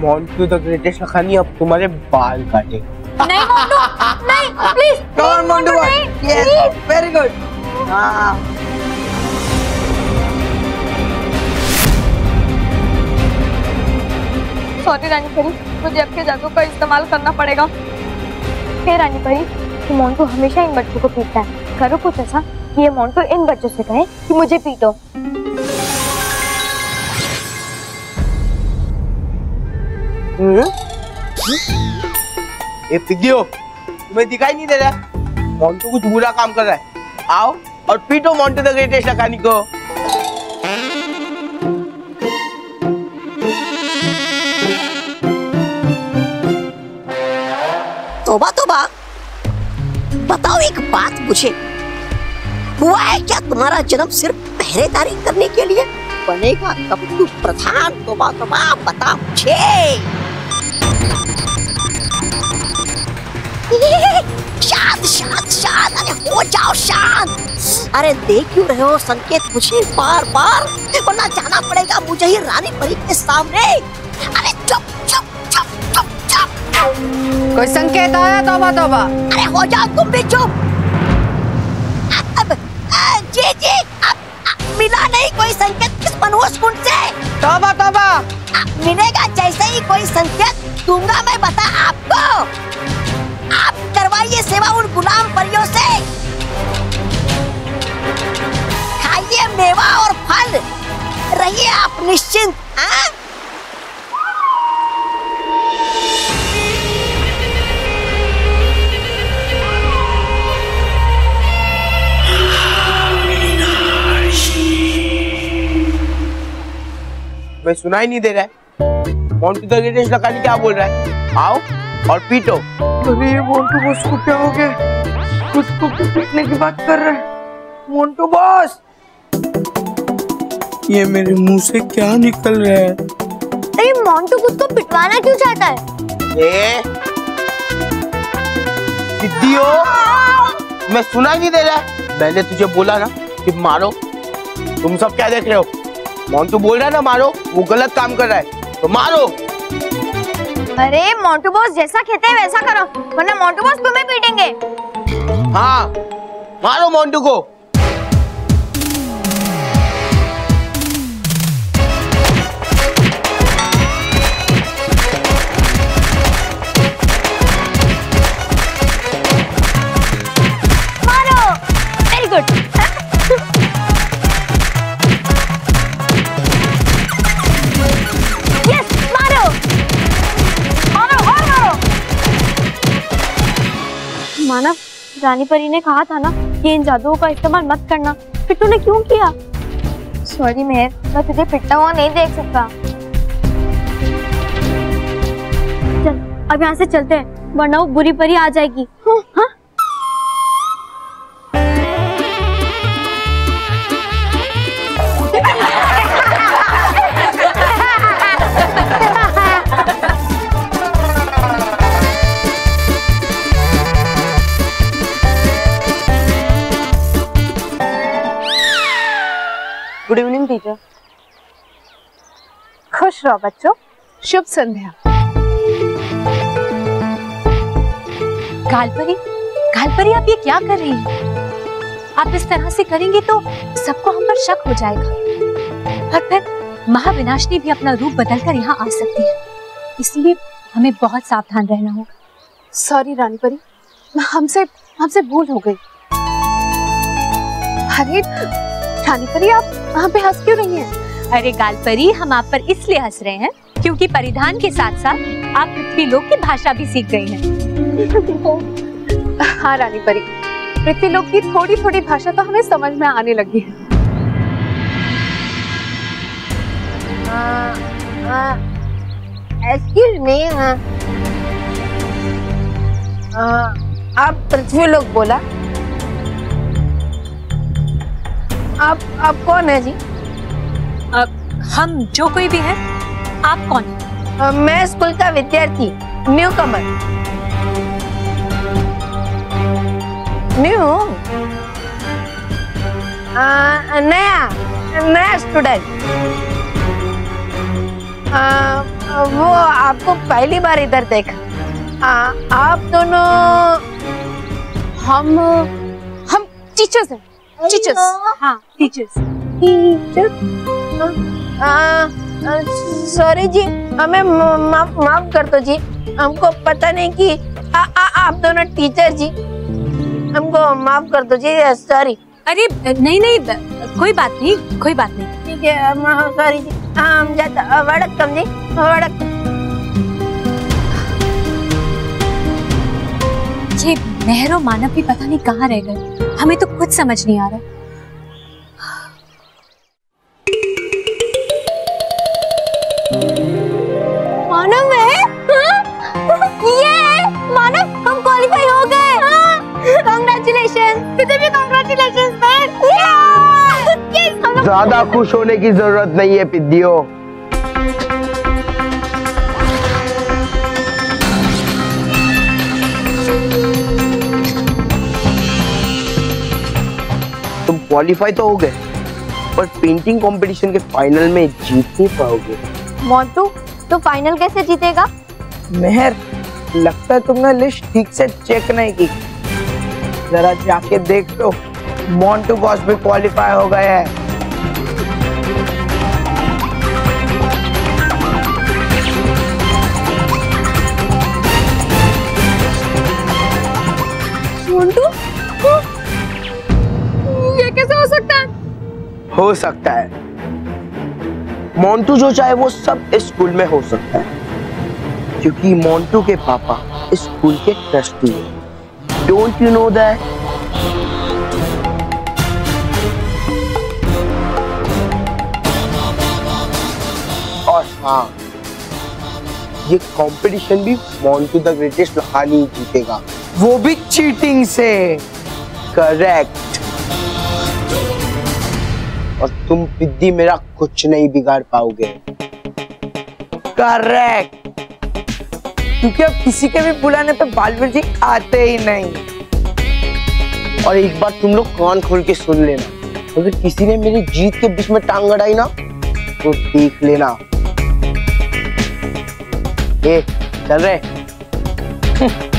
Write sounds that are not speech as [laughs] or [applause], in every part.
Montu the greatest Lakhani अब तुम्हारे बाल काटे नहीं मोंटू नहीं please Montu boy. Yes, very हाँ। सॉरी रानी परी मुझे आपके जादू का इस्तेमाल करना पड़ेगा। हे रानी परी कि मोंटू हमेशा इन बच्चों को पीटता है। करो कुछ ऐसा कि ये मोंटू इन बच्चों से कहे कि मुझे पीटो। हम्म? तुम्हें दिखाई नहीं दे रहा? मोंटू कुछ बुरा काम कर रहा है। आओ और पीटो मोंटू द ग्रेटेस्ट लखानी को। तोबा तोबा, बताओ एक बात मुझे। हुआ है क्या तुम्हारा जन्म सिर्फ़ पहरेदारी करने के लिए? बनेगा कब तू प्रधान, तोबा तोबा, बता मुझे। शांत शांत शांत अरे हो जाओ शांत। अरे देख क्यों रहे हो? संकेत मुझे बार बार वरना जाना पड़ेगा। मुझे ही रानी परी के सामने। अरे चुप चुप चुप चुप चुप। कोई संकेत आया तोबा तोबा? अरे हो जाओ तुम भी चुप। अब जी जी अब मिला नहीं कोई संकेत किस मनोज कुंड से? तोबा तोबा। मिलेगा जैसे ही कोई संकेत। दूँगा मैं, बता आपको। आप करवाइए सेवा उन गुलाम परियों से। खाइए मेवा और फल। रहिए आप निश्चिंत हाँ? सुनाई नहीं दे रहा है। मोंटू द ग्रेटेस्ट लखानी क्या बोल रहा है? आओ और पीटो। अरे मोंटू बॉस को क्या हो गया? कुछ को पीटने की बात कर रहे हैं? मोंटू बॉस! ये मेरे मुँह से क्या निकल रहा है? अरे मोंटू खुद को पिटवाना क्यों चाहता है? ए सिद्धियो मैं सुना नहीं दे रहा है। मैंने तुझे बोला ना कि मारो। तुम सब क्या देख रहे हो? मोंटू बोल रहा है ना मारो वो गलत काम कर रहा है। तो मारो। अरे मोटू बॉस जैसा कहते हैं वैसा करो वरना मोटू बॉस तुम्हें पीटेंगे। हाँ मारो मोंटू को। रानी परी ने कहा था ना कि इन जादुओं का इस्तेमाल मत करना। फिर तूने क्यों किया? सॉरी मेहर मैं तुझे पिटता हुआ नहीं देख सकता। चल अब यहाँ से चलते हैं वरना वो बुरी परी आ जाएगी। हाँ? रहो बच्चों। शुभ संध्या। गालपरी गालपरी आप ये क्या कर रही हैं? आप इस तरह से करेंगे तो सबको हम पर शक हो जाएगा। और फिर महाविनाशिनी भी अपना रूप बदलकर यहाँ आ सकती है। इसलिए हमें बहुत सावधान रहना होगा। सॉरी रानी परी हमसे हमसे भूल हो गई। अरे रानी परी आप वहाँ पे हंस क्यों रही हैं? अरे गालपरी हम आप पर इसलिए हंस रहे हैं क्योंकि परिधान के साथ साथ आप पृथ्वी लोक की भाषा भी सीख गई हैं। हाँ रानी परी। पृथ्वी लोक की थोड़ी थोड़ी भाषा तो हमें समझ में आने लगी है। एक्सक्यूज मी आप पृथ्वी लोग बोला? आप आप कौन है जी? हम जो कोई भी है आप कौन? हैं? मैं स्कूल का विद्यार्थी न्यू कमर न्यू नया नया स्टूडेंट। वो आपको पहली बार इधर देखा। आ, आप दोनों हम हम टीचर्स हैं। टीचर्स हाँ टीचर्स टीचर्स सॉरी जी हमें माफ़ माफ़ कर दो जी। हमको पता नहीं कि आ, आ, आप दोनों टीचर जी। हमको माफ़ कर दो जी सॉरी अरे नहीं नहीं कोई बात नहीं कोई बात नहीं। ठीक है सॉरी जी। हाँ हम जाता वड़कम जी वड़क ये मेहर और मानव भी पता नहीं कहाँ रह गए। हमें तो कुछ समझ नहीं आ रहा। ज़्यादा खुश होने की ज़रूरत नहीं है पिद्दियो। तुम क्वालिफाई तो हो गए पर पेंटिंग कंपटीशन के फाइनल में जीत नहीं पाओगे। मोंटू तो फाइनल कैसे जीतेगा? मेहर लगता है तुमने लिस्ट ठीक से चेक नहीं की। जरा जाके देख लो मोन्टू बॉस भी क्वालिफाई हो गए हैं। हो सकता है। मोन्टू जो चाहे वो सब इस स्कूल में हो सकता है, क्योंकि मोन्टू के पापा इस स्कूल के ट्रस्टी हैं। डोंट यू नो दैट और हाँ ये कंपटीशन भी मोन्टू द ग्रेटेस्ट लखानी ही जीतेगा। वो भी चीटिंग से। करेक्ट और तुम पिद्दी मेरा कुछ नहीं बिगाड़ पाओगे। करेक्ट क्योंकि अब किसी के भी बुलाने पे बालवीर जी आते ही नहीं। और एक बार तुम लोग कान खोल के सुन लेना। अगर किसी ने मेरी जीत के बीच में टांग अड़ाई ना तो देख लेना। ए चल रहे? [laughs]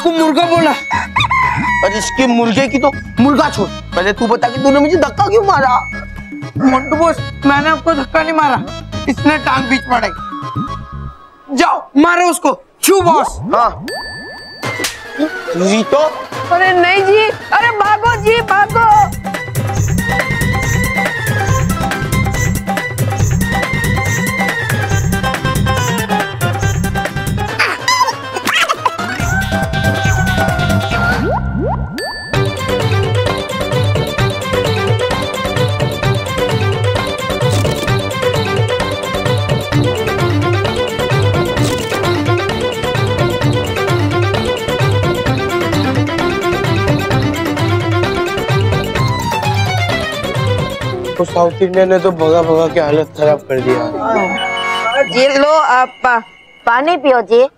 आपको मुर्गा बोला और इसके मुर्गे की तो मुर्गा छोड़। पहले तू बता कि तूने मुझे धक्का क्यों मारा? मंटू बोस मैंने आपको धक्का नहीं मारा। इसने टांग बीच पड़ाई जाओ मारो उसको। छू बॉस। हाँ। जी तो अरे नहीं जी अरे भागो जी भागो तो साउथ इंडियन ने तो भगा भगा के हालत खराब कर दिया। जी लो आप पा, पानी पियो जी।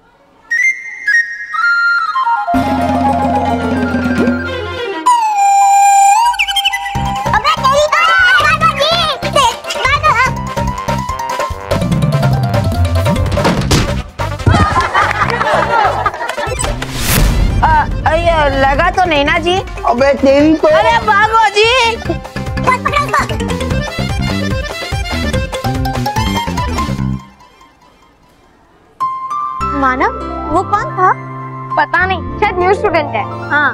लगा तो नहीं ना जी। अबे तेरी तो अरे भागो जी। मानव वो कौन था? पता नहीं शायद न्यू स्टूडेंट है। हाँ।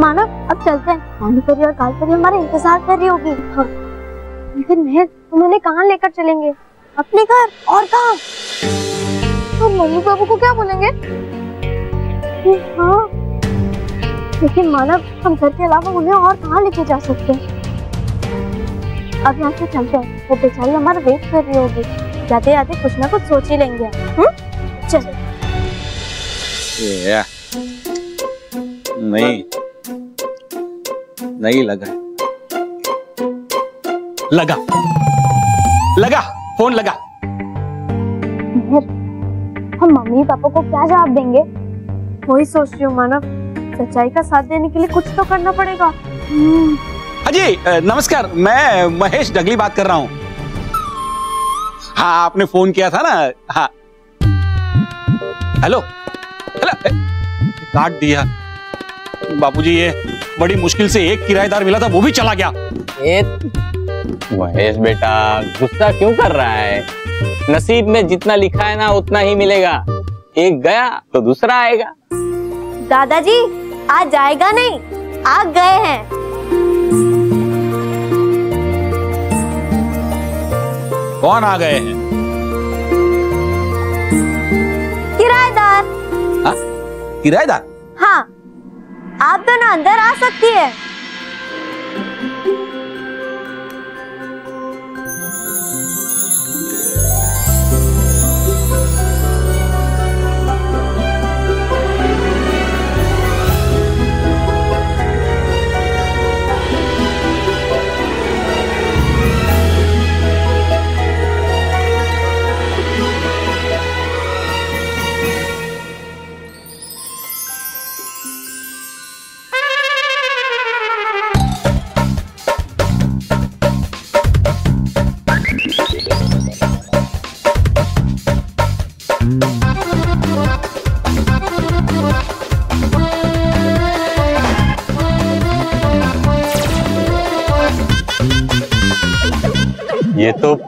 मानव अब चलते हैं। रानी परी और काल परी हमारा इंतज़ार कर रही होगी। हाँ। लेकिन महर तुम उन्हें कहाँ लेकर चलेंगे? अपने घर? और कहाँ? तो मम्मी पापा को क्या बोलेंगे? हाँ। लेकिन मानव हम घर के अलावा उन्हें और कहाँ लेके जा सकते हैं? अब यहाँ से चलते हैं। वो बेचारी हमारा वेट कर रही होगी। जाते जाते कुछ ना कुछ सोच ही लेंगे। हम हम्म? चलो। Yeah. नहीं। नहीं लगा। लगा। लगा। फ़ोन लगा। हम मम्मी पापा को क्या जवाब देंगे? वही सोच रही हूँ मानव। सच्चाई का साथ देने के लिए कुछ तो करना पड़ेगा। अजी नमस्कार। मैं महेश डगली बात कर रहा हूँ। हाँ आपने फ़ोन किया था ना? हाँ। हेलो हेलो काट दिया। बापूजी ये बड़ी मुश्किल से एक किराएदार मिला था वो भी चला गया। महेश बेटा गुस्सा क्यों कर रहा है? नसीब में जितना लिखा है ना उतना ही मिलेगा। एक गया तो दूसरा आएगा। दादाजी आज जाएगा नहीं आ गए हैं। कौन आ गए हैं? किराएदार हाँ। आप दोनों अंदर आ सकती है।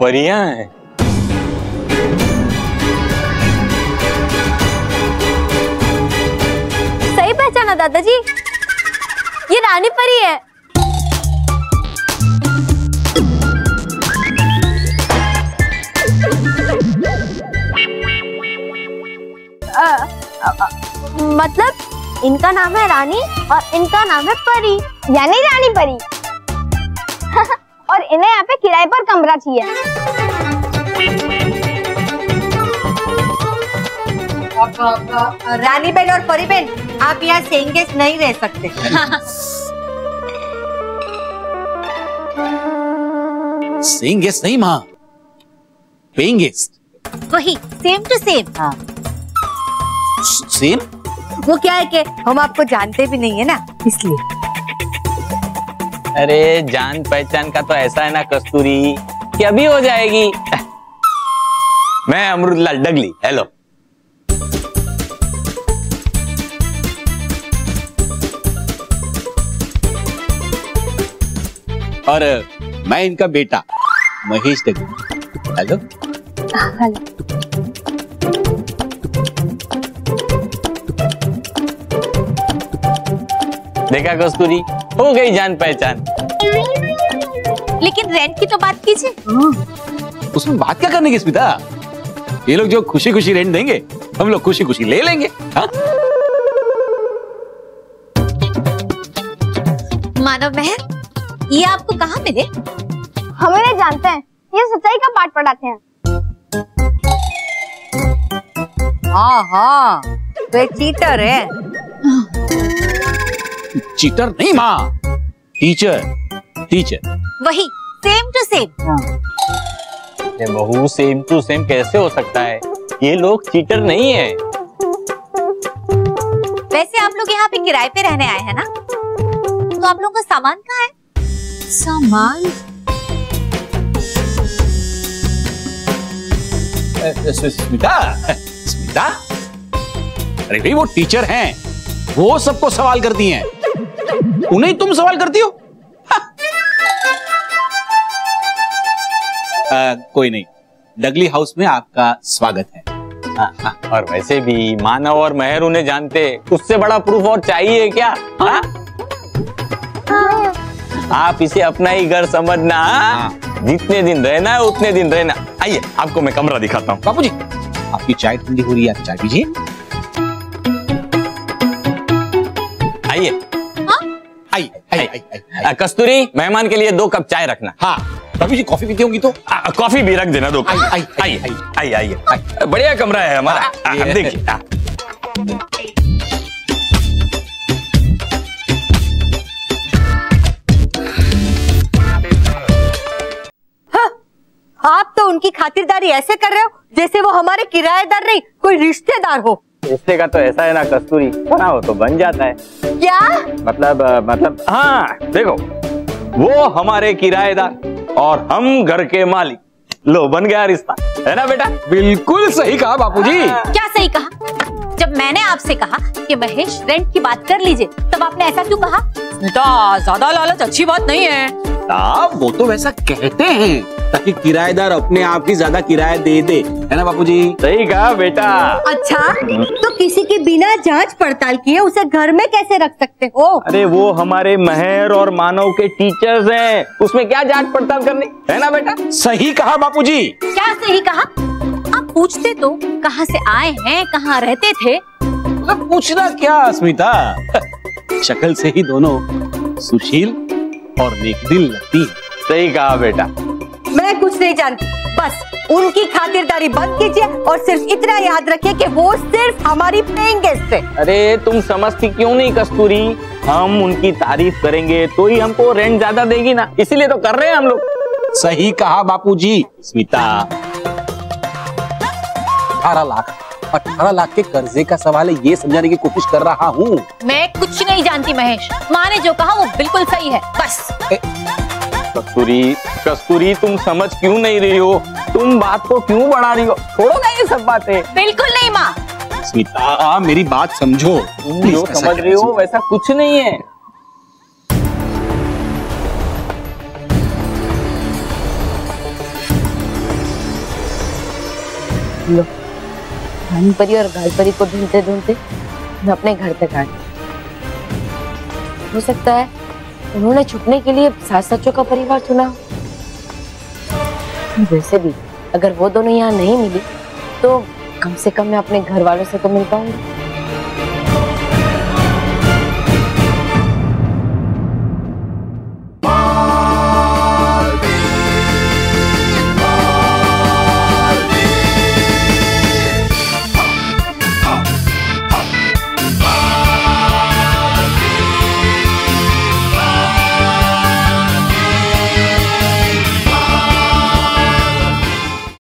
परियाँ हैं। सही पहचाना दादाजी। ये रानी परी है मतलब इनका नाम है रानी और इनका नाम है परी, यानी रानी परी। इन्हें यहाँ पे किराए पर कमरा चाहिए। रानी बहन और परी बेन आप यहाँ सेंगे नहीं रह सकते। सेइंग नहीं माँ पेइंग वही सेम टू सेम हाँ। सेम वो क्या है कि हम आपको जानते भी नहीं है ना इसलिए। अरे जान पहचान का तो ऐसा है ना कस्तूरी कि अभी हो जाएगी। [laughs] मैं अमृतलाल डगली हेलो और मैं इनका बेटा, महेश डगली। हेलो हेलो देखा कस्तूरी? हो गई जान पहचान। लेकिन रेंट की तो बात कीजिए। उसमें बात क्या करने की स्मिता? ये लोग जो खुशी खुशी रेंट देंगे हम लोग खुशी खुशी ले लेंगे हाँ? मानव मेहर ये आपको कहाँ मिले? हम इन्हें जानते हैं। ये सच्चाई का पाठ पढ़ाते हैं। हाँ हाँ। तो एक चीटर है। चीटर नहीं माँ। Teacher teacher. वही सेम टू सेम बहू सेम टू सेम कैसे हो सकता है? ये लोग चीटर नहीं है। वैसे आप लोग यहाँ पे किराए पे रहने आए हैं ना? तो आप लोगों का सामान कहाँ है? सामान? स्मिता स्मिता अरे भाई वो टीचर हैं। वो सबको सवाल करती हैं। उन्हें तुम सवाल करती हो? हाँ। अ, कोई नहीं। डगली हाउस में आपका स्वागत है। हाँ, हाँ, और वैसे भी मानव और मेहर उन्हें जानते उससे बड़ा प्रूफ और चाहिए क्या? हाँ? आप इसे अपना ही घर समझना हाँ? जितने दिन रहना है उतने दिन रहना। आइए आपको मैं कमरा दिखाता हूँ। बापू जी आपकी चाय ठंडी हो रही है आप चाय पीजिए। आइए। आई आई आई आई कस्तूरी मेहमान के लिए दो कप चाय रखना। हाँ बापू जी कॉफ़ी पीती होंगी तो? कॉफ़ी भी रख देना दो। आई, आई, आई, आइए आइए बढ़िया कमरा है हमारा। ये- देखिए आ। खातिरदारी ऐसे कर रहे हो जैसे वो हमारे किराएदार नहीं कोई रिश्तेदार हो। रिश्ते का तो ऐसा है ना कस्तूरी बना हो तो बन जाता है। क्या? मतलब मतलब हाँ देखो वो हमारे किराएदार और हम घर के मालिक। लो बन गया रिश्ता। है ना बेटा? बिल्कुल सही कहा बापूजी। क्या सही कहा? जब मैंने आपसे कहा कि महेश रेंट की बात कर लीजिए तब आपने ऐसा क्यों कहा? ज़्यादा लालच अच्छी बात नहीं है। साहब वो तो वैसा कहते हैं। ताकि किराएदार अपने आप ही ज़्यादा किराया दे दे। है ना बापूजी? सही कहा बेटा। अच्छा तो किसी के बिना जाँच पड़ताल किए उसे घर में कैसे रख सकते हो? अरे वो हमारे महर और मानव के टीचर्स हैं। उसमें क्या जाँच पड़ताल करनी? है ना बेटा? सही कहा बापूजी। क्या सही कहा? आप पूछते तो कहाँ से आए हैं कहाँ रहते थे? मतलब पूछना क्या अस्मिता? शक्ल से ही दोनों सुशील और नेकदिल लगती हैं। सही कहा बेटा। नहीं जानती। बस उनकी खातिरदारी बंद कीजिए और सिर्फ़ इतना याद रखिए कि वो सिर्फ़ हमारी पेइंग गेस्ट है अरे तुम समझती क्यों नहीं कस्तूरी? हम उनकी तारीफ़ करेंगे तो ही हमको रेंट ज़्यादा देगी ना। इसीलिए तो कर रहे हैं हम लोग। सही कहा बापूजी। स्मिता। अठारह लाख। अठारह लाख के कर्जे का सवाल है ये समझाने की कोशिश कर रहा हूँ। मैं कुछ नहीं जानती महेश। माँ ने जो कहा वो बिल्कुल सही है। बस। कस्तूरी कस्तूरी तुम समझ क्यों नहीं रही हो? तुम बात को क्यों बढ़ा रही हो? छोड़ो ना ये सब बातें। बिल्कुल नहीं माँ। स्मिता मेरी बात समझो। तुम जो समझ रही हो वैसा कुछ नहीं है। लो रानी परी और घाल परी को ढूंढते ढूंढते मैं अपने घर तक आ गई। हो सकता है उन्होंने छुपने के लिए सास सचों का परिवार चुना। वैसे भी, अगर वो दोनों यहाँ नहीं मिली तो कम से कम मैं अपने घर वालों से तो मिल पाऊँगी।